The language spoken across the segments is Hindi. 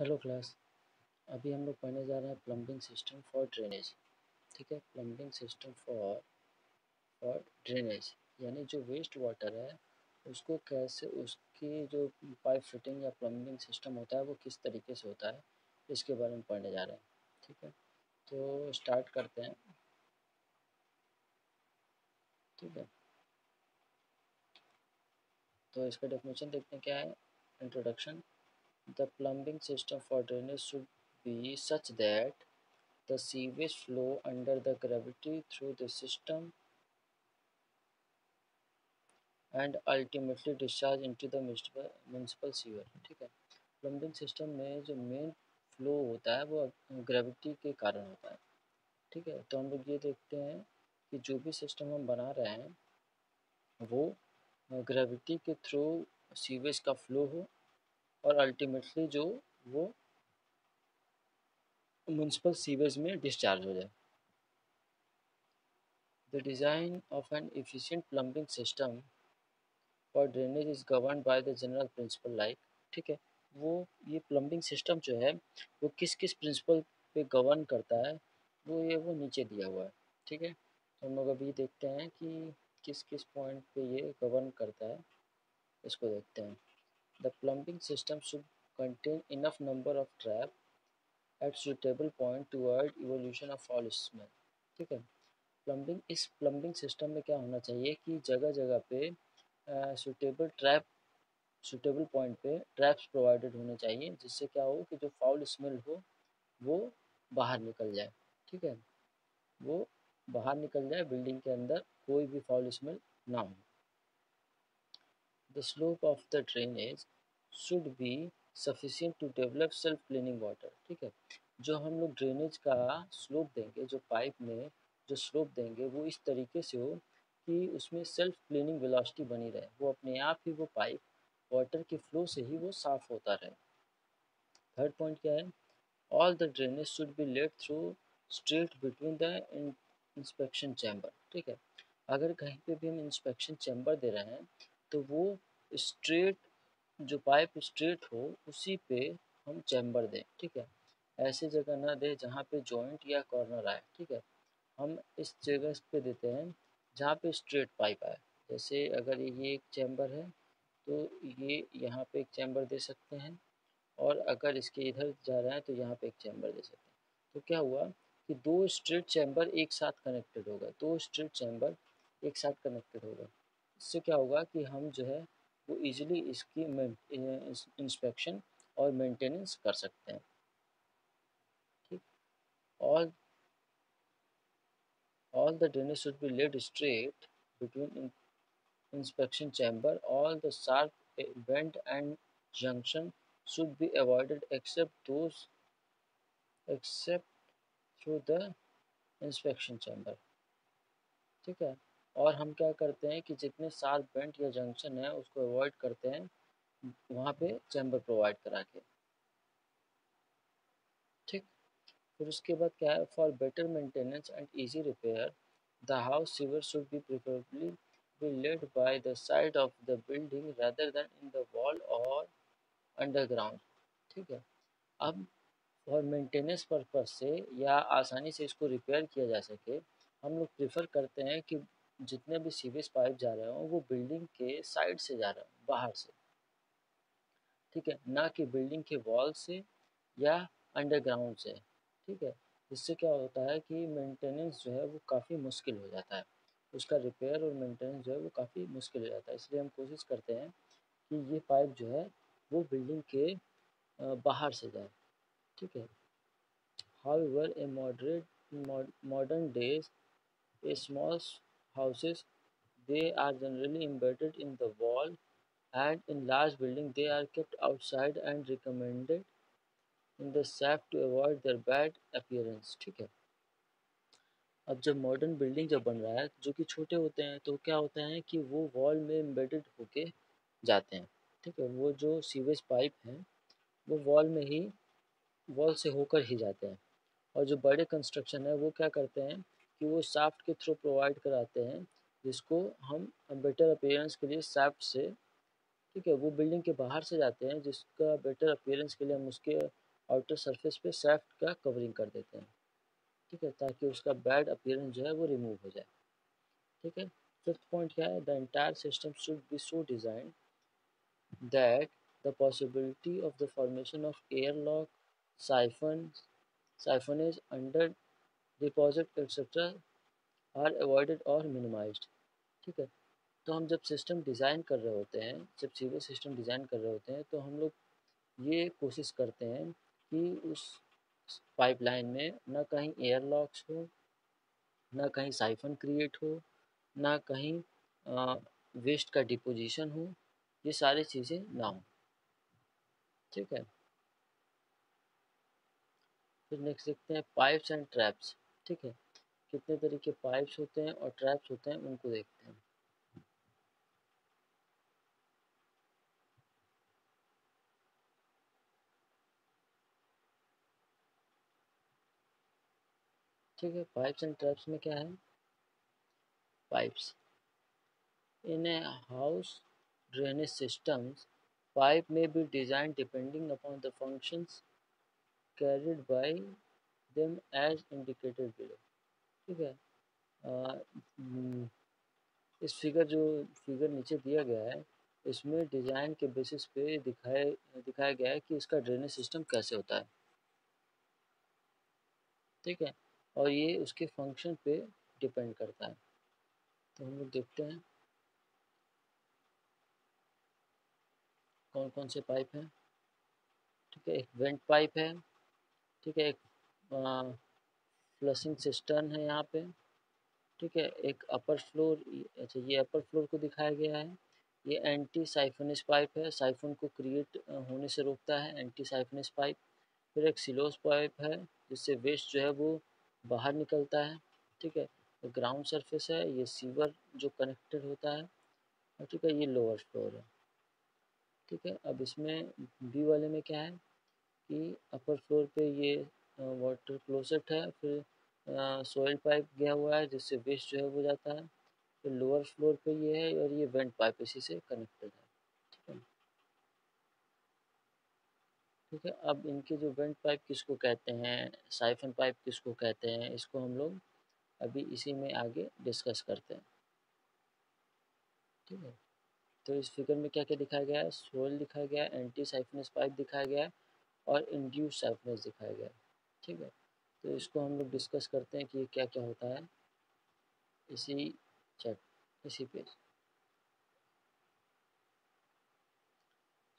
हेलो क्लास, अभी हम लोग पढ़ने जा रहे हैं प्लम्बिंग सिस्टम फॉर ड्रेनेज ठीक है? Plumbing system for for drainage यानी जो वेस्ट वाटर है, उसको कैसे, उसकी जो पाइप फिटिंग या प्लम्बिंग सिस्टम होता है, वो किस तरीके से होता है, इसके बारे में पढ़ने जा रहे हैं, ठीक है? तो स्टार्ट करते हैं। ठीक है? तो इसका डेफिनेशन देखते हैं, क्या है? Introduction The plumbing system for drainage should be such that the sewage flow under the gravity through the system and ultimately discharge into the municipal sewer ठीक है प्लम्बिंग सिस्टम में जो मेन फ्लो होता है वो ग्रेविटी के कारण होता है ठीक है तो हम लोग ये देखते हैं कि जो भी सिस्टम हम बना रहे हैं वो ग्रेविटी के थ्रू सीवेज का फ्लो हो और अल्टीमेटली जो वो म्यूनसिपल सीवेज में डिस्चार्ज हो जाए। The design of an efficient plumbing system for drainage is govern by the general principle like ठीक है, वो ये प्लम्बिंग सिस्टम जो है, वो किस किस प्रिंसिपल पे गवर्न करता है, वो ये वो नीचे दिया हुआ है, ठीक है? तो हम लोग अभी देखते हैं कि किस किस पॉइंट पे ये गवर्न करता है, इसको देखते हैं। The plumbing system should contain enough number of trap at suitable point to avoid evolution of foul smell. ठीक है? प्लम्बिंग इस प्लम्बिंग सिस्टम में क्या होना चाहिए कि जगह जगह पे सुटेबल ट्रैप सुटेबल पॉइंट पे ट्रैप्स प्रोवाइडेड होने चाहिए, जिससे क्या हो कि जो फाउल स्मेल हो, वो बाहर निकल जाए। ठीक है? वो बाहर निकल जाए बिल्डिंग के अंदर कोई भी फाउल स्मेल ना हो। The slope of the drainage should be sufficient to develop self cleaning water, ठीक है? जो हम लोग ड्रेनेज का स्लोप देंगे, जो पाइप में जो स्लोप देंगे, वो इस तरीके से हो कि उसमें सेल्फ क्लीनिंग वेलोसिटी बनी रहे। वो अपने आप ही वो पाइप वाटर के फ्लो से ही वो साफ़ होता रहे। थर्ड पॉइंट क्या है? All the drainage should be let through straight between the inspection chamber ठीक है? अगर कहीं पे भी हम इंस्पेक्शन चैम्बर दे रहे हैं तो वो स्ट्रेट, जो पाइप स्ट्रेट हो, उसी पे हम चैम्बर दें, ठीक है? ऐसी जगह ना दें जहाँ पे जॉइंट या कॉर्नर आए, ठीक है? हम इस जगह पे देते हैं जहाँ पे स्ट्रेट पाइप आए। जैसे अगर ये एक चैम्बर है तो ये यहाँ पे एक चैम्बर दे सकते हैं और अगर इसके इधर जा रहे हैं तो यहाँ पे एक चैम्बर दे सकते हैं। तो क्या हुआ कि दो स्ट्रेट चैम्बर एक साथ कनेक्टेड होगा दो स्ट्रेट चैम्बर एक साथ कनेक्टेड होगा इससे क्या होगा कि हम जो है वो इजीली इसकी इंस्पेक्शन और मेंटेनेंस कर सकते हैं। ठीक? All all the drainage should be laid straight between inspection chamber all the sharp bend and junction should be avoided except except through the inspection chamber ठीक है? और हम क्या करते हैं कि जितने सार बेंट या जंक्शन है, उसको अवॉइड करते हैं, वहाँ पे चैम्बर प्रोवाइड करा के। ठीक? फिर उसके बाद क्या है for better maintenance and easy repair the house sewer should be preferably be laid by the side of the building rather than in the wall और अंडरग्राउंड ठीक है? अब फॉर मेंटेनेंस पर्पज से या आसानी से इसको रिपेयर किया जा सके, हम लोग प्रेफर करते हैं कि जितने भी सीवेज पाइप जा रहे हों, वो बिल्डिंग के साइड से जा रहे हों, बाहर से। ठीक है? ना कि बिल्डिंग के वॉल से या अंडरग्राउंड से। ठीक है? इससे क्या होता है कि मेंटेनेंस जो है वो काफ़ी मुश्किल हो जाता है। उसका रिपेयर और मेंटेनेंस जो है वो काफ़ी मुश्किल हो जाता है। इसलिए हम कोशिश करते हैं कि ये पाइप जो है, वो बिल्डिंग के बाहर से जाए। ठीक है? However a moderate modern days a small houses they are generally embedded in the wall and in large building they are kept outside and recommended in the shaft to avoid their bad appearance ठीक है अब जब मॉडर्न बिल्डिंग जब बन रहा है जो कि छोटे होते हैं तो क्या होता है कि वो वॉल में एम्बेडेड होके जाते हैं ठीक है वो जो सीवेज पाइप हैं वो वॉल में ही वॉल से होकर ही जाते हैं और जो बड़े कंस्ट्रक्शन है वो क्या करते हैं कि वो साफ्ट के थ्रू प्रोवाइड कराते हैं, जिसको हम बेटर अपीयरेंस के लिए साफ्ट से, ठीक है, वो बिल्डिंग के बाहर से जाते हैं, जिसका बेटर अपीयरेंस के लिए हम उसके आउटर सरफेस पे सैफ्ट का कवरिंग कर देते हैं, ठीक है, ताकि उसका बैड अपीयरेंस जो है वो रिमूव हो जाए, ठीक है। फिफ्थ पॉइंट क्या है? The entire system should be so design that the possibility of the formation of airlock siphon siphonage under deposit etcetera are avoided और मिनिमाइज्ड। ठीक है? तो हम जब सिस्टम डिज़ाइन कर रहे होते हैं जब सीवेज सिस्टम डिज़ाइन कर रहे होते हैं तो हम लोग ये कोशिश करते हैं कि उस पाइपलाइन में ना कहीं एयर लॉक्स हो ना कहीं साइफन क्रिएट हो ना कहीं आ, वेस्ट का डिपोजिशन हो ये सारी चीज़ें ना हो। ठीक है? फिर नेक्स्ट देखते हैं पाइप्स एंड ट्रैप्स। ठीक है? कितने तरीके पाइप्स होते हैं और ट्रैप्स होते हैं, उनको देखते हैं। ठीक है पाइप्स एंड ट्रैप्स में क्या है? Pipes in a house drainage systems pipe में be design depending upon the functions carried by them as indicated below ठीक है? आ, हम्म, इस फिगर जो फिगर नीचे दिया गया है इसमें डिज़ाइन के बेसिस पे दिखाए दिखाया गया है कि इसका ड्रेनेज सिस्टम कैसे होता है। ठीक है? और ये उसके फ़ंक्शन पे डिपेंड करता है। तो हम लोग देखते हैं। कौन कौन से पाइप हैं? ठीक है एक वेंट पाइप है। ठीक है एक फ्लशिंग सिस्टम है यहाँ पे। ठीक है, एक अपर फ्लोर अच्छा ये अपर फ्लोर को दिखाया गया है। ये एंटी साइफनिस पाइप है। साइफन को क्रिएट होने से रोकता है एंटी साइफनिस पाइप फिर एक सिलोस पाइप है, जिससे वेस्ट जो है वो बाहर निकलता है। ठीक है ग्राउंड सरफेस है, ये सीवर जो कनेक्टेड होता है। ठीक है, ये लोअर फ्लोर है। ठीक है, अब इसमें बी वाले में क्या है कि अपर फ्लोर पे ये वाटर क्लोसेट है, फिर सॉइल पाइप गया हुआ है, जिससे वेस्ट जो है वो जाता है। फिर लोअर फ्लोर पे ये है और ये वेंट पाइप इसी से कनेक्टेड है, ठीक है ठीक है, अब इनके जो वेंट पाइप किसको कहते हैं साइफन पाइप किसको कहते हैं, इसको हम लोग अभी इसी में आगे डिस्कस करते हैं। ठीक है तो इस फिगर में क्या क्या दिखाया गया है? सोल दिखाया गया एंटी साइफनस पाइप दिखाया गया है और इंड्यूस साइफनस दिखाया गया। है ठीक है। तो इसको हम लोग डिस्कस करते हैं कि क्या क्या होता है। इसी चैट इसी पेज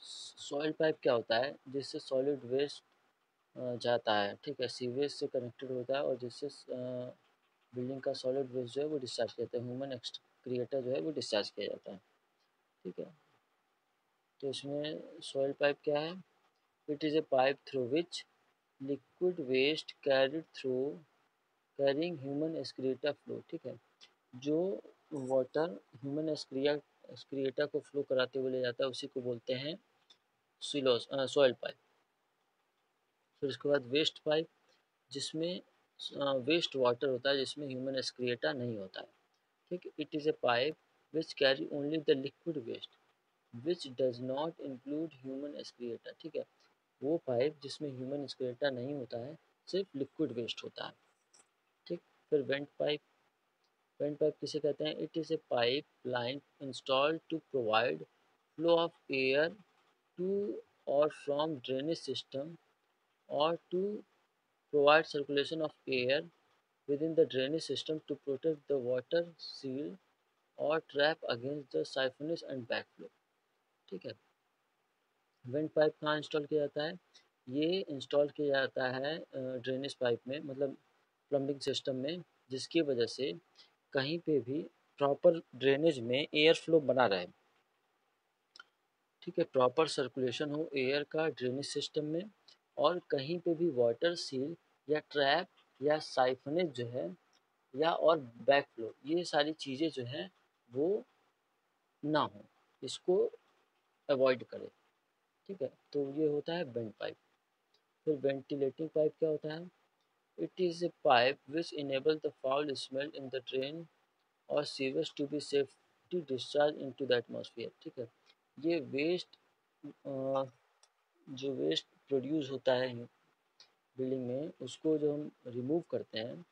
सॉइल पाइप क्या होता है? जिससे सॉलिड वेस्ट जाता है। ठीक है सीवेज से कनेक्टेड होता है और जिससे बिल्डिंग का सॉलिड वेस्ट जो है वो डिस्चार्ज किया जाता है। ह्यूमन क्रिएटर जो है वो डिस्चार्ज किया जाता है। ठीक है। तो इसमें सॉइल पाइप क्या है? It is a pipe through which liquid waste carried through carrying human excreta flow, ठीक है? जो वाटर ह्यूमन एक्सक्रिएटा को फ्लो कराते हुए ले जाता है, उसी को बोलते हैं सिलोस सॉइल पाइप। फिर उसके बाद वेस्ट पाइप, जिसमें वेस्ट वाटर होता है, जिसमें ह्यूमन एक्सक्रिएटा नहीं होता है, ठीक? It is a pipe which carry only the liquid waste which does not include human excreta ठीक है? वो पाइप जिसमें ह्यूमन स्क्रेटा नहीं होता है, सिर्फ़ लिक्विड वेस्ट होता है। ठीक, फिर वेंट पाइप। वेंट पाइप किसे कहते हैं? It is a pipe line install to provide flow of air to और फ्रॉम ड्रेनेज सिस्टम और to provide circulation of air within the drainage system to protect the water seal और trap against the siphonage and back flow ठीक है वेंट पाइप कहाँ इंस्टॉल किया जाता है? ये इंस्टॉल किया जाता है ड्रेनेज पाइप में मतलब प्लम्बिंग सिस्टम में, जिसकी वजह से कहीं पे भी प्रॉपर ड्रेनेज में एयर फ्लो बना रहे। ठीक है, प्रॉपर सर्कुलेशन हो एयर का ड्रेनेज सिस्टम में और कहीं पे भी वाटर सील या ट्रैप या साइफनेज जो है या और बैक फ्लो ये सारी चीज़ें जो हैं वो ना हो, इसको अवॉइड करें। ठीक है? तो ये होता है बेंड पाइप। फिर वेंटिलेटिंग पाइप क्या होता है? It is a pipe which enable the foul smell in the drain और sewage to be safety discharge into the atmosphere ठीक है? ये वेस्ट जो वेस्ट प्रोड्यूस होता है बिल्डिंग में, उसको जो हम रिमूव करते हैं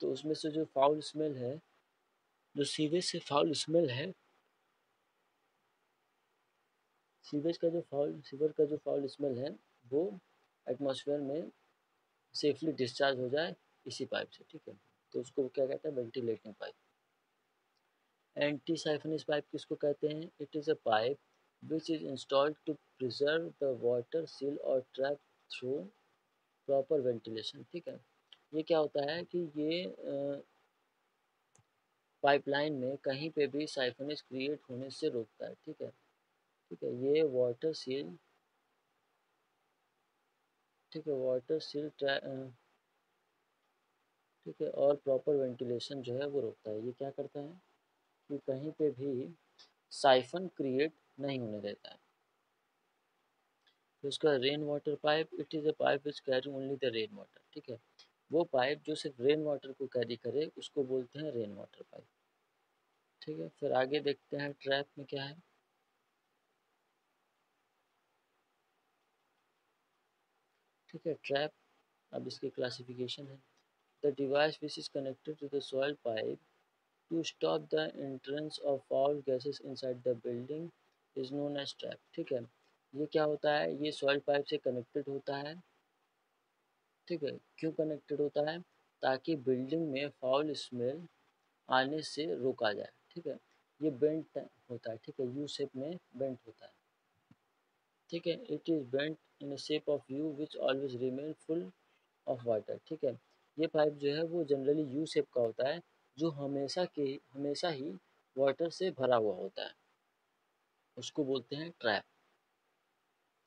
तो उसमें से जो फाउल स्मेल है, जो सीवेज से फाउल स्मेल है सीवेज का जो फाउल सीवर का जो फाउल स्मेल है, वो एटमॉस्फेयर में सेफली डिस्चार्ज हो जाए इसी पाइप से, ठीक है? तो उसको क्या कहते हैं? Ventilating pipe anti siphonage pipe किसको कहते हैं? It is a pipe which is installed to preserve the water seal और ट्रैप थ्रू प्रॉपर वेंटिलेशन ठीक है? ये क्या होता है कि ये पाइपलाइन में कहीं पे भी साइफनिस क्रिएट होने से रोकता है, ठीक है? ठीक है, ये वाटर सील ठीक है वाटर सील ठीक है, और प्रॉपर वेंटिलेशन जो है वो रोकता है। ये क्या करता है कि कहीं पे भी साइफन क्रिएट नहीं होने देता है। उसका rain water pipe it is a pipe which carry only the rain water ठीक है। वो पाइप जो सिर्फ़ रेन वाटर को कैरी करे, उसको बोलते हैं रेन वाटर पाइप ठीक है। फिर आगे देखते हैं ट्रैप में क्या है। ठीक है ट्रैप अब इसकी क्लासिफिकेशन है। The device which is connected to the soil pipe to stop the entrance of foul gases inside the building is known as trap ठीक है? ये क्या होता है? ये सॉइल पाइप से कनेक्टेड होता है। ठीक है? क्यों कनेक्टेड होता है? ताकि बिल्डिंग में फाउल स्मेल आने से रोका जाए, ठीक है? ये बेंट होता है, ठीक है? यू शेप में बेंट होता है। ठीक है? It is bent in a shape of U which always remain full of water ठीक है? ये पाइप जो है वो जनरली यू शेप का होता है, जो हमेशा के, हमेशा ही वाटर से भरा हुआ होता है। उसको बोलते हैं ट्रैप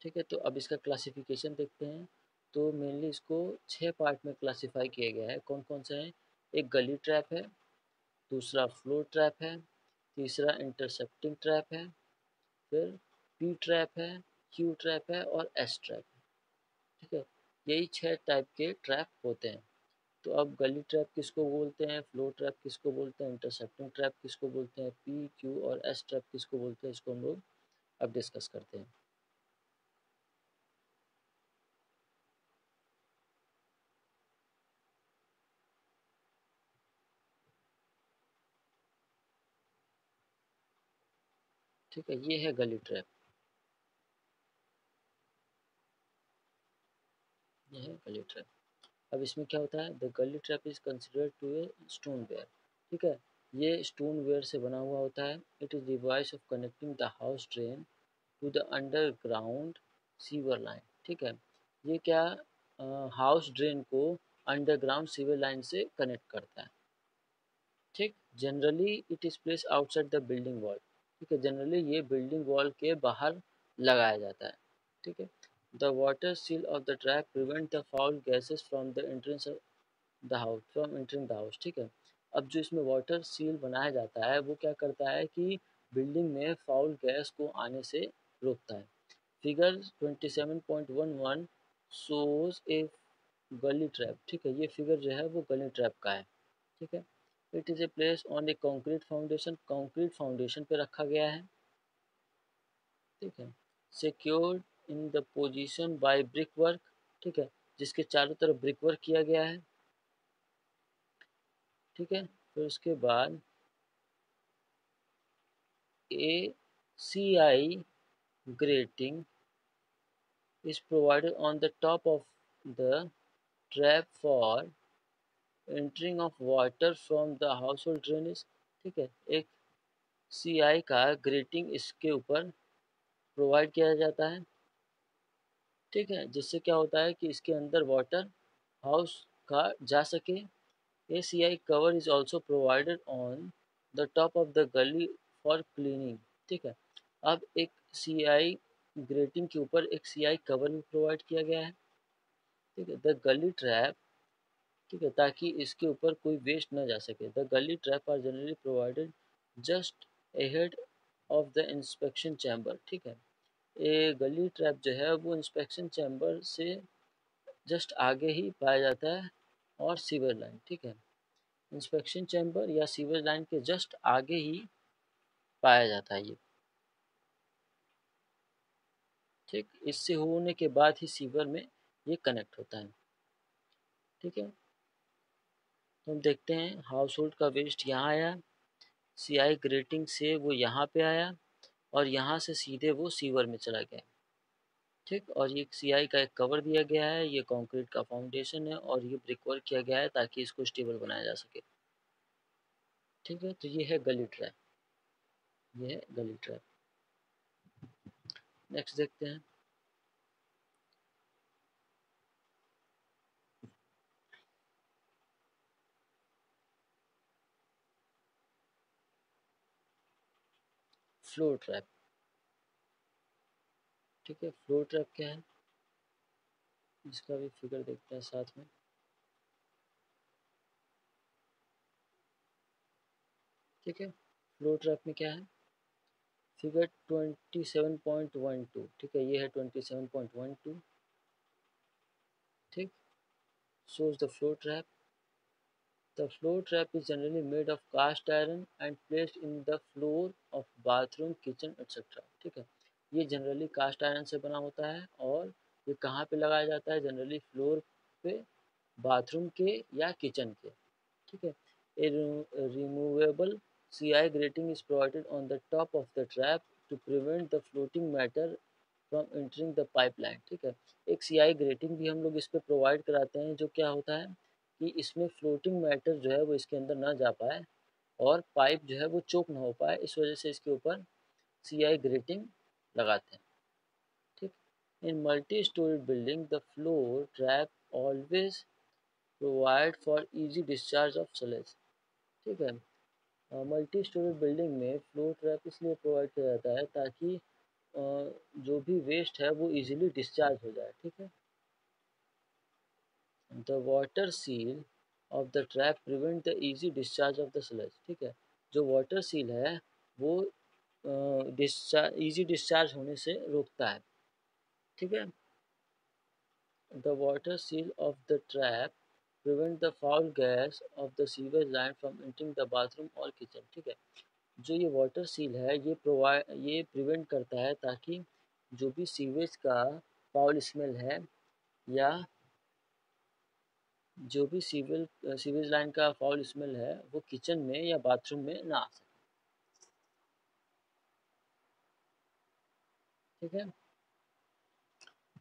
ठीक है? तो अब इसका क्लासिफिकेशन देखते हैं। तो मेनली इसको छः पार्ट में क्लासीफाई किया गया है। कौन कौन सा है? एक गली ट्रैप है, दूसरा फ्लोर ट्रैप है, तीसरा इंटरसेप्टिंग ट्रैप है, फिर पी ट्रैप है क्यू ट्रैप है और एस ट्रैप है। ठीक है? यही छह टाइप के ट्रैप होते हैं। तो अब गली ट्रैप किसको बोलते हैं? फ्लो ट्रैप किसको बोलते हैं? इंटरसेप्टिंग ट्रैप किसको बोलते हैं? पी क्यू और एस ट्रैप किसको बोलते हैं? इसको हम लोग अब डिस्कस करते हैं। ठीक है? ये है गली ट्रैप ये है गली ट्रैप अब इसमें क्या होता है? The gully trap is considered to a stoneware ठीक है? ये स्टोन वेयर से बना हुआ होता है। It is device of connecting the house drain to the underground sewer line ठीक है? ये क्या हाउस ड्रेन को अंडरग्राउंड सीवर लाइन से कनेक्ट करता है। ठीक? Generally it is place outside the building wall ठीक है? जनरली ये बिल्डिंग वॉल के बाहर लगाया जाता है। ठीक है? The water seal of the trap prevent the foul gases from the entrance the house from entering the house ठीक है? अब जो इसमें वाटर सील बनाया जाता है, वो क्या करता है कि बिल्डिंग में फाउल गैस को आने से रोकता है। फिगर 27.11 शोज़ ए गली ट्रैप ठीक है? ये फिगर जो है, वो गली ट्रैप का है, ठीक है? It is a place on a concrete foundation concrete foundation पे रखा गया है, ठीक है? Secured in the position by brick work ठीक है, जिसके चारों तरफ़ ब्रिक वर्क किया गया है। ठीक है, फिर उसके बाद a C I grating is provided on the top of the trap for entering of water from the household drainage ठीक है, एक सी आई का ग्रेटिंग इसके ऊपर प्रोवाइड किया जाता है। ठीक है, जिससे क्या होता है कि इसके अंदर वाटर हाउस का जा सके। A C I cover is also provided on the top of the gully for cleaning ठीक है? अब एक सी आई ग्रेटिंग के ऊपर एक सी आई कवर भी प्रोवाइड किया गया है, ठीक है? द गली ट्रैप ठीक है? ताकि इसके ऊपर कोई वेस्ट ना जा सके। The gully trap are generally provided just ahead of the inspection chamber ठीक है? ये गली ट्रैप जो है वो इंस्पेक्शन चैम्बर से जस्ट आगे ही पाया जाता है और सीवर लाइन ठीक है? इंस्पेक्शन चैम्बर या सीवर लाइन के जस्ट आगे ही पाया जाता है ये। ठीक, इससे होने के बाद ही सीवर में ये कनेक्ट होता है। ठीक है? तो हम देखते हैं हाउस होल्ड का वेस्ट यहाँ आया सीआई ग्रेटिंग से वो यहाँ पे आया। और यहाँ से सीधे वो सीवर में चला गया ठीक? और ये सीआई का एक कवर दिया गया है, ये कंक्रीट का फाउंडेशन है और ये ब्रिक वर्क किया गया है ताकि इसको स्टेबल बनाया जा सके। ठीक है? तो ये है गली ट्रैप ये है गली ट्रैप नेक्स्ट देखते हैं। फ्लोर ट्रैप ठीक है फ्लोर ट्रैप क्या है? इसका भी फिगर देखते हैं साथ में। ठीक है फ्लोर ट्रैप में क्या है? फिगर 27.12 ठीक है, ये है 27.12 ठीक shows the flow trap The floor trap is generally made of cast iron and placed in the floor of bathroom, kitchen etc. ठीक है? ये जनरली कास्ट आयरन से बना होता है और ये कहाँ पे लगाया जाता है? जनरली फ्लोर पे बाथरूम के या किचन के। ठीक है? A removable C I grating is provided on the top of the trap to prevent the floating matter from entering the pipeline ठीक है? एक सी आई ग्रेटिंग भी हम लोग इस पर प्रोवाइड कराते हैं जो क्या होता है? कि इसमें फ्लोटिंग मैटर जो है वो इसके अंदर ना जा पाए और पाइप जो है वो चोक ना हो पाए, इस वजह से इसके ऊपर सी आई ग्रेटिंग लगाते हैं। ठीक? In multi storey building the floor trap always provide for easy discharge of sludge ठीक है? मल्टी स्टोरी बिल्डिंग में फ्लोर ट्रैप इसलिए प्रोवाइड किया जाता है ताकि जो भी वेस्ट है वो इजीली डिस्चार्ज हो जाए। ठीक है? The water seal of the trap prevent the easy discharge of the sludge ठीक है? जो वाटर सील है, वो डिस्चार्ज इजी डिस्चार्ज होने से रोकता है। ठीक है? The water seal of the trap prevent the foul gas of the sewage line from entering the bathroom और किचन ठीक है? जो ये वाटर सील है, ये प्रोवाइड ये प्रिवेंट करता है ताकि जो भी सीवेज का फाउल स्मेल है या जो भी सीविल सीवेज लाइन का फॉल स्मेल है, वो किचन में या बाथरूम में ना आ सके। ठीक है?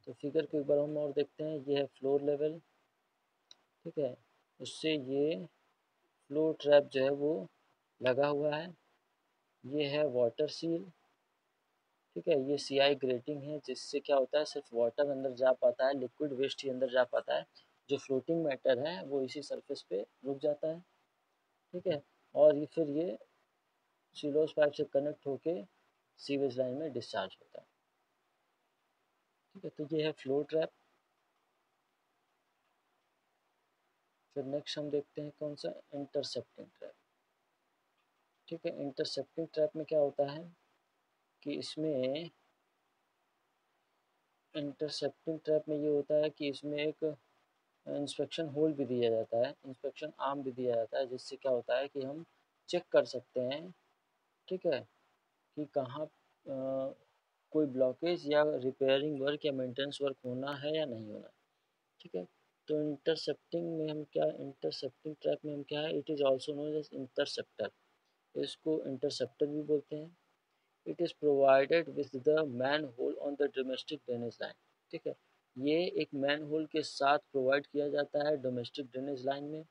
तो फिगर को एक बार हम और देखते हैं। ये है फ्लोर लेवल। ठीक है? उससे ये फ्लोर ट्रैप जो है वो लगा हुआ है। ये है वाटर सील। ठीक है? ये सीआई ग्रेटिंग है, जिससे क्या होता है? सिर्फ़ वाटर अंदर जा पाता है, लिक्विड वेस्ट ही अंदर जा पाता है। जो फ्लोटिंग मैटर है, वो इसी सरफेस पे रुक जाता है। ठीक है? और ये फिर ये सिलोस पाइप से कनेक्ट होके सीवेज लाइन में डिस्चार्ज होता है। ठीक है? तो ये है फ्लो ट्रैप फिर नेक्स्ट हम देखते हैं कौन सा? इंटरसेप्टिंग ट्रैप ठीक है? इंटरसेप्टिंग ट्रैप में क्या होता है कि इसमें इंटरसेप्टिंग ट्रैप में ये होता है कि इसमें एक इंस्पेक्शन होल भी दिया जाता है इंस्पेक्शन आर्म भी दिया जाता है, जिससे क्या होता है कि हम चेक कर सकते हैं, ठीक है, कि कहाँ कोई ब्लॉकेज या रिपेयरिंग वर्क या मेंटेनेंस वर्क होना है या नहीं होना ठीक है। तो इंटरसेप्टिंग में हम क्या इंटरसेप्टिंग ट्रैप में हम क्या है it is also known as interceptor इसको इंटरसेप्टर भी बोलते हैं। It is provided with the manhole on the domestic drainage line ठीक है। ये एक मैन होल के साथ प्रोवाइड किया जाता है डोमेस्टिक ड्रेनेज लाइन में,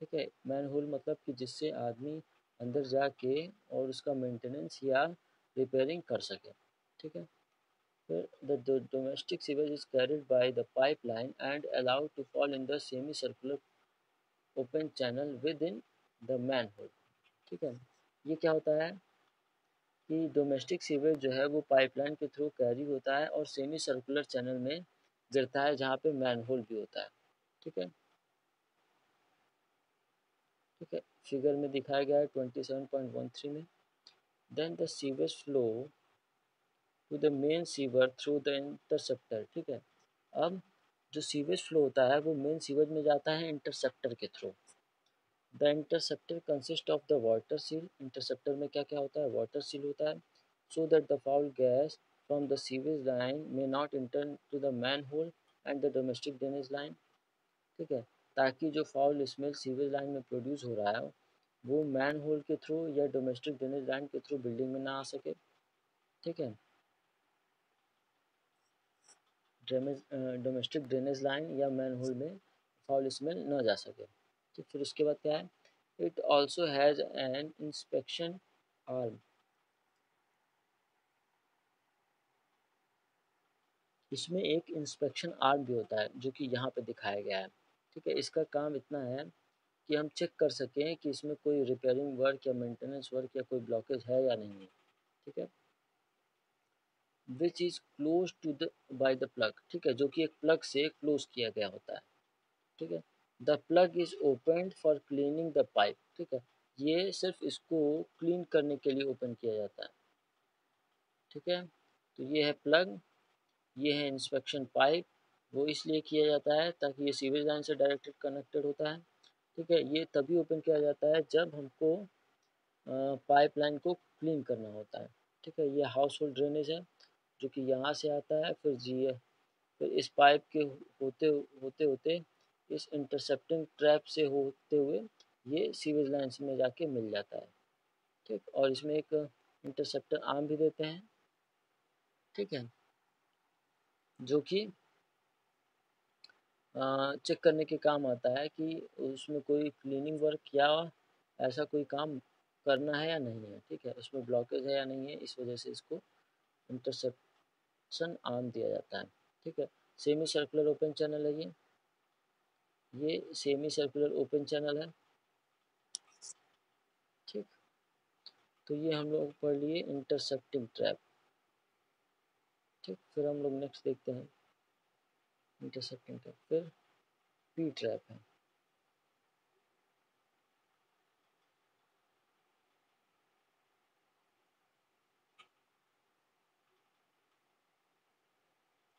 ठीक है? मैन होल मतलब कि जिससे आदमी अंदर जाके और उसका मेंटेनेंस या रिपेयरिंग कर सके, ठीक है? फिर the domestic sewage is carried by the pipeline and allowed to fall in the semi circular open channel within the manhole ठीक है? ये क्या होता है? कि डोमेस्टिक सीवेज जो है वो पाइपलाइन के थ्रू कैरी होता है और सेमी सर्कुलर चैनल में गिरता है, जहाँ पे मैन होल भी होता है। ठीक है? ठीक है फिगर में दिखाया गया है twenty seven point one three में। Then the sewage flow to the main sewer through the interceptor ठीक है? अब जो सीवेज फ्लो होता है, वो मेन सीवेज में जाता है इंटरसेप्टर के through the interceptor consist of the water seal interceptor में क्या क्या होता है? वाटर सील होता है। So that the foul gas from the sewage line may not enter to the manhole and the domestic drainage line. ठीक है? ताकि जो फाउल स्मेल सीवेज लाइन में प्रोड्यूस हो रहा है, वो मैन होल के थ्रू या डोमेस्टिक ड्रेनेज लाइन के थ्रू बिल्डिंग में ना आ सके। ठीक है? डोमेस्टिक ड्रेनेज लाइन या मैन होल में फाउल स्मेल ना जा सके। तो फिर उसके बाद क्या है? It also has an inspection arm इसमें एक इंस्पेक्शन आर्म भी होता है, जो कि यहाँ पे दिखाया गया है। ठीक है, इसका काम इतना है कि हम चेक कर सकें कि इसमें कोई रिपेयरिंग वर्क या मेंटेनेंस वर्क या कोई ब्लॉकेज है या नहीं है। ठीक है? Which is close to the by the plug ठीक है, जो कि एक प्लग से क्लोज किया गया होता है। ठीक है? The plug is open for cleaning the pipe ठीक है? ये सिर्फ़ इसको क्लीन करने के लिए ओपन किया जाता है। ठीक है? तो ये है प्लग ये है इंस्पेक्शन पाइप वो इसलिए किया जाता है ताकि ये सीवेज लाइन से डायरेक्टेड कनेक्टेड होता है। ठीक है, ये तभी ओपन किया जाता है जब हमको पाइप लाइन को क्लीन करना होता है। ठीक है, ये हाउस होल्ड ड्रेनेज है, जो कि यहाँ से आता है, फिर जी फिर इस पाइप के होते होते होते, इस इंटरसेप्टिंग ट्रैप से होते हुए ये सीवेज लाइन्स में जाके मिल जाता है। ठीक, और इसमें एक इंटरसेप्टर आर्म भी देते हैं। ठीक है जो कि चेक करने के काम आता है कि उसमें कोई क्लीनिंग वर्क या ऐसा कोई काम करना है या नहीं है, ठीक है? उसमें ब्लॉकेज है या नहीं है, इस वजह से इसको इंटरसेप्शन आर्म दिया जाता है, ठीक है? सेमी सर्कुलर ओपन चैनल है ये। ये सेमी सर्कुलर ओपन चैनल है। ठीक? तो ये हम लोग पढ़ लिए इंटरसेप्टिंग ट्रैप ठीक, फिर हम लोग नेक्स्ट देखते हैं। इंटरसेप्टिंग ट्रैप फिर पी ट्रैप है।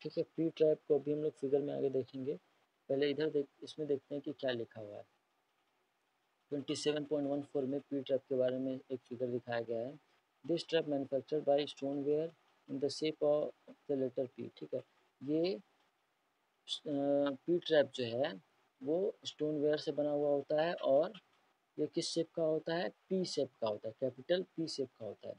ठीक है पी ट्रैप को अभी हम लोग फिगर में आगे देखेंगे। पहले इधर देख, इसमें देखते हैं कि क्या लिखा हुआ है। 27.14 में पी ट्रैप के बारे में एक फिगर दिखाया गया है। This trap manufactured by stoneware in the shape of the letter P ठीक है? ये पी ट्रैप जो है वो स्टोन वेयर से बना हुआ होता है और ये किस शेप का होता है? पी शेप का होता है कैपिटल पी शेप का होता है।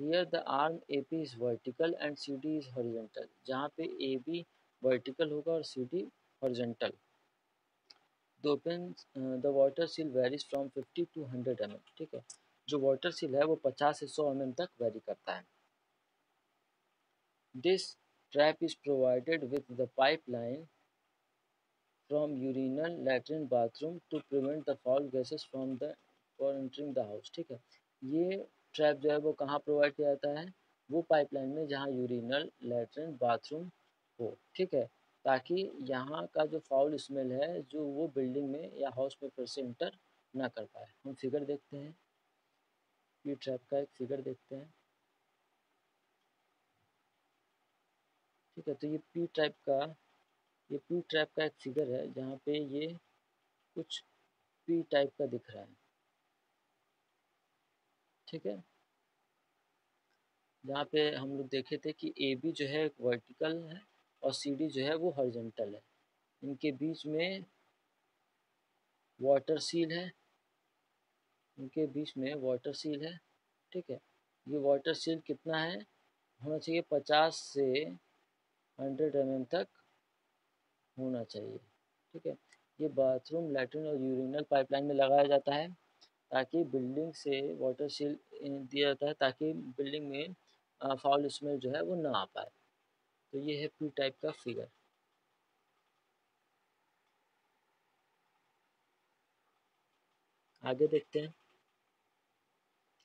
Here the arm A P is vertical and C D is horizontal जहाँ पे ए बी वर्टिकल होगा और C D. The open uh, the water seal varies from 50 to 100 mm ठीक है? जो वाटर सील है वो 50 से 100 एम तक वेरी करता है। This trap is provided with the pipeline from urinal, latrine, bathroom to prevent the foul gases from the for entering the house. ठीक है? ये ट्रैप जो है वो कहाँ प्रोवाइड किया जाता है? वो पाइपलाइन में जहाँ यूरिनल लेटरिन बाथरूम हो ठीक है? ताकि यहाँ का जो फाउल स्मेल है जो वो बिल्डिंग में या हाउस में फिर से इंटर ना कर पाए। हम फिगर देखते हैं। ये ट्रैप का एक फिगर देखते हैं। ठीक है तो ये पी टाइप का, ये पी टाइप का एक फिगर है, जहाँ पे ये कुछ पी टाइप का दिख रहा है। ठीक है? जहाँ पे हम लोग देखे थे कि ए बी जो है वर्टिकल है और सी डी जो है वो हॉरिजेंटल है। इनके बीच में वाटर सील है। इनके बीच में वाटर सील है। ठीक है? ये वाटर सील कितना है? होना चाहिए पचास से हंड्रेड एम तक होना चाहिए। ठीक है? ये बाथरूम लैट्रिन और यूरिनल पाइपलाइन में लगाया जाता है ताकि बिल्डिंग से वाटर सील दिया जाता है ताकि बिल्डिंग में फाउल स्मेल जो है वो ना आ पाए। तो ये है पी टाइप का फिगर आगे देखते हैं।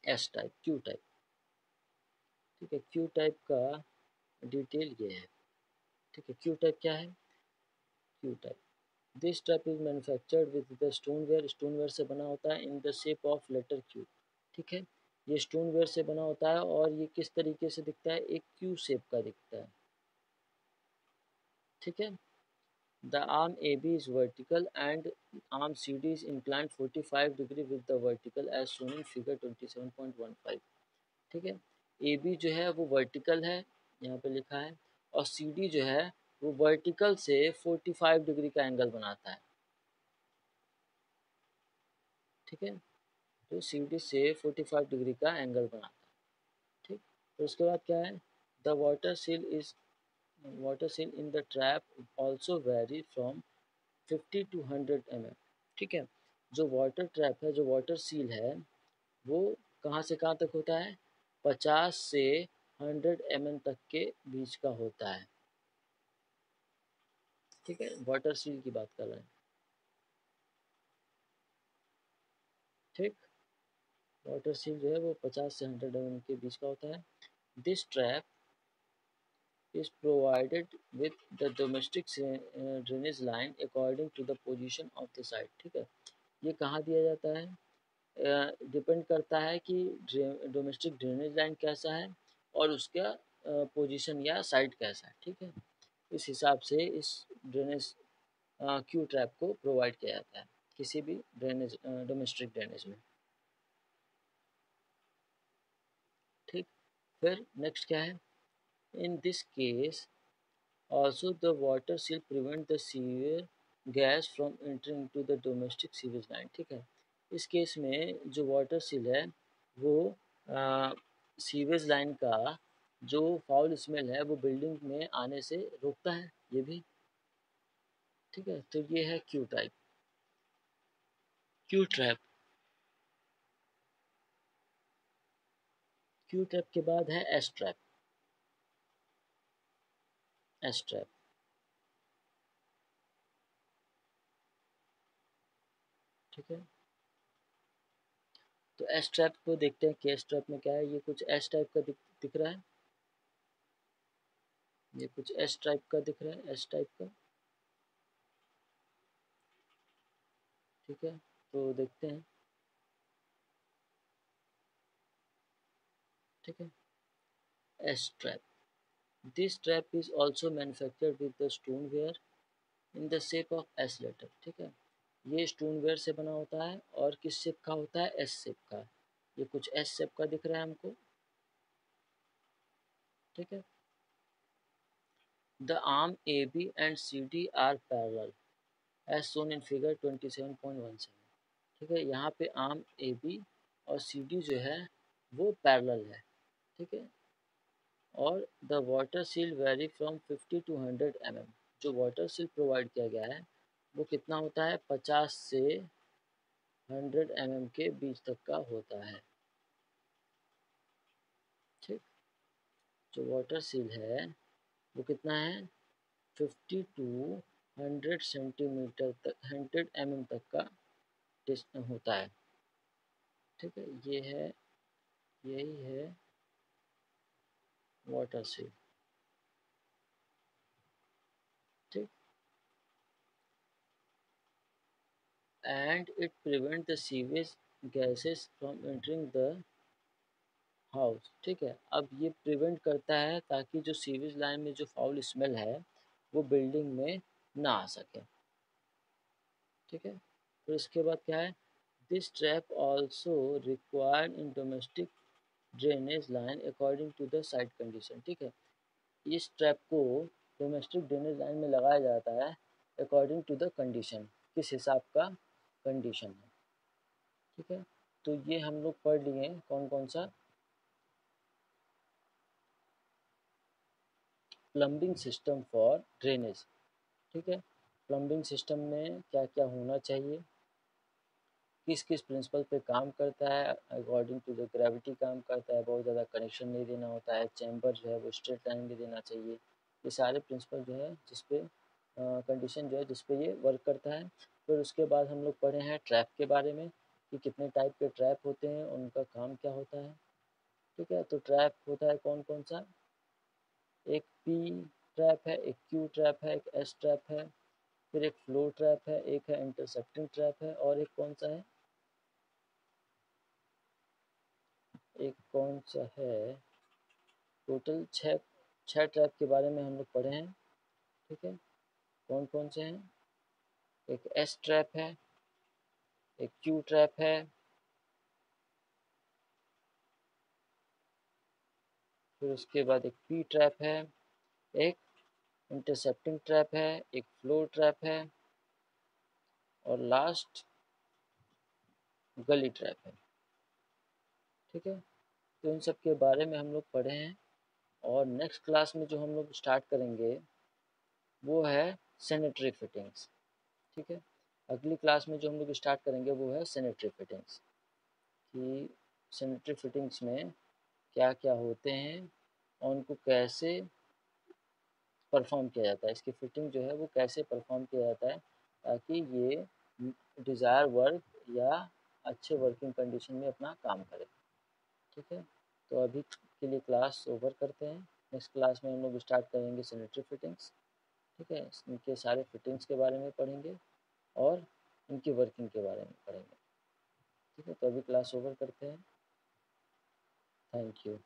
एस टाइप क्यू टाइप ठीक है? क्यू टाइप का डिटेल ये है। ठीक है क्यू टाइप क्या है? Q type this type is manufactured with the stoneware stoneware से बना होता है in the shape of letter Q ठीक है? ये स्टोनवेयर से बना होता है और ये किस तरीके से दिखता है? एक क्यू शेप का दिखता है। ठीक है? The arm A B is vertical and arm C D is inclined 45 degree with the vertical as shown in figure 27.15 ठीक है? ए बी जो है वो वर्टिकल है, यहाँ पे लिखा है। और सी डी जो है, वो वर्टिकल से 45 डिग्री का एंगल बनाता है। ठीक है? तो सी डी से 45 डिग्री का एंगल बनाता है। ठीक? तो उसके बाद क्या है? The water seal is water seal in the trap also vary from 50 to 100 M ठीक है? जो वाटर ट्रैप है, जो वाटर सील है, वो कहाँ से कहाँ तक होता है? 50 से 100 एम तक के बीच का होता है। ठीक है? वाटर सील की बात कर रहे हैं। ठीक? वाटर सील जो है वो 50 से 100 एम के बीच का होता है। This trap is provided with the domestic drainage line according to the position of the site ठीक है? ये कहाँ दिया जाता है? डिपेंड uh, करता है कि डोमेस्टिक ड्रेनेज लाइन कैसा है। और उसका पोजीशन या साइट कैसा है ठीक है? इस हिसाब से इस ड्रेनेज क्यू ट्रैप को प्रोवाइड किया जाता है किसी भी ड्रेनेज डोमेस्टिक ड्रेनेज में। ठीक? फिर नेक्स्ट क्या है? In this case, also the water seal prevent the sewer gas from entering into the domestic sewage line ठीक है? इस केस में जो वाटर सील है वो सीवेज लाइन का जो फाउल स्मेल है, वो बिल्डिंग में आने से रोकता है, ये भी। ठीक है तो ये है Q type Q trap Q trap के बाद है एस ट्रैप एस ट्रैप ठीक है। तो एस ट्रैप को देखते हैं कि एस ट्रैप में क्या है। ये कुछ एस टाइप का दिख, रहा है। ये कुछ एस टाइप का दिख रहा है एस टाइप का। ठीक है तो देखते हैं। ठीक है। S trap This trap is also manufactured with the stoneware in the shape of S letter. ठीक है। ये स्टोनवेयर से बना होता है और किस शेप का होता है? एस शेप का। ये कुछ एस शेप का दिख रहा है हमको। ठीक है? The arm A B and C D are parallel as shown in figure twenty seven point one seven ठीक है? यहाँ पे आर्म ए बी और सी डी जो है, वो पैरल है। ठीक है? और the water seal vary from 50 to 100 M M जो वाटर सील प्रोवाइड किया गया है वो कितना होता है? 50 से 100 एम के बीच तक का होता है। ठीक? जो वाटर सील है, वो कितना है? 50 टू 100 सेंटीमीटर तक 100 एम तक का होता है। ठीक है? ये है, यही है वाटर seal ठीक and it prevent the sewage gases from entering the house ठीक है? अब ये प्रिवेंट करता है ताकि जो सीवेज लाइन में जो फाउल स्मेल है, वो बिल्डिंग में ना आ सके। ठीक है? फिर तो इसके बाद क्या है? This trap also required in domestic drainage line according to the site condition ठीक है? इस ट्रैप को डोमेस्टिक ड्रेनेज लाइन में लगाया जाता है अकॉर्डिंग टू द कंडीशन किस हिसाब का? कंडीशन है। ठीक है? तो ये हम लोग पढ़ लिए हैं कौन कौन सा? प्लम्बिंग सिस्टम फॉर ड्रेनेज ठीक है? प्लम्बिंग सिस्टम में क्या क्या होना चाहिए? किस किस प्रिंसिपल पे काम करता है? अकॉर्डिंग टू द ग्रेविटी काम करता है। बहुत ज़्यादा कनेक्शन नहीं देना होता है। चैम्बर जो है वो स्ट्रेट लाइन भी देना चाहिए। ये सारे प्रिंसिपल जो है जिसपे कंडीशन जो है जिसपे ये वर्क करता है। फिर उसके बाद हम लोग पढ़े हैं ट्रैप के बारे में, कि कितने टाइप के ट्रैप होते हैं, उनका काम क्या होता है। ठीक है तो ट्रैप होता है कौन कौन सा? एक पी ट्रैप है, एक क्यू ट्रैप है, एक एस ट्रैप है, फिर एक फ्लो ट्रैप है, एक है इंटरसेप्टिंग ट्रैप है, और एक कौन सा है? एक कौन सा है? टोटल छः छः ट्रैप के बारे में हम लोग पढ़े हैं। ठीक है कौन कौन से हैं? एक एस ट्रैप है, एक क्यू ट्रैप है, फिर उसके बाद एक पी ट्रैप है, एक इंटरसेप्टिंग ट्रैप है, एक फ्लो ट्रैप है, और लास्ट गली ट्रैप है। ठीक है? तो इन सब के बारे में हम लोग पढ़े हैं, और नेक्स्ट क्लास में जो हम लोग स्टार्ट करेंगे, वो है सैनिटरी फिटिंग्स ठीक है? अगली क्लास में जो हम लोग स्टार्ट करेंगे वो है सैनिटरी फिटिंग्स कि सैनिटरी फिटिंग्स में क्या क्या होते हैं और उनको कैसे परफॉर्म किया जाता है? इसकी फिटिंग जो है वो कैसे परफॉर्म किया जाता है ताकि ये डिज़ायर वर्क या अच्छे वर्किंग कंडीशन में अपना काम करे। ठीक है? तो अभी के लिए क्लास ओवर करते हैं। नेक्स्ट क्लास में हम लोग स्टार्ट करेंगे सैनिटरी फिटिंग्स ठीक है? इनके सारे फिटिंग्स के बारे में पढ़ेंगे और इनकी वर्किंग के बारे में पढ़ेंगे। ठीक है? तो अभी क्लास ओवर करते हैं। Thank you